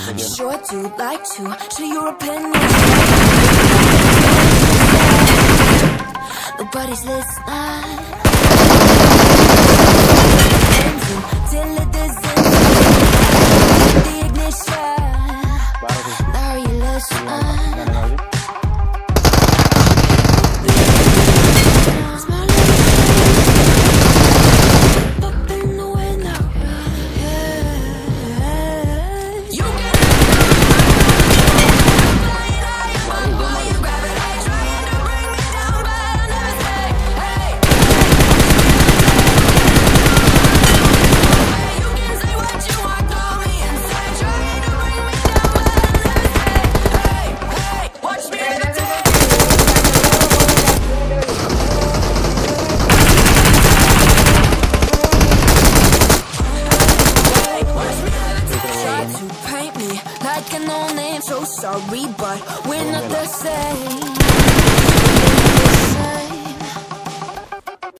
Sure do like to share your opinion. Nobody's listening. Like an old name, so sorry, but we're not the same.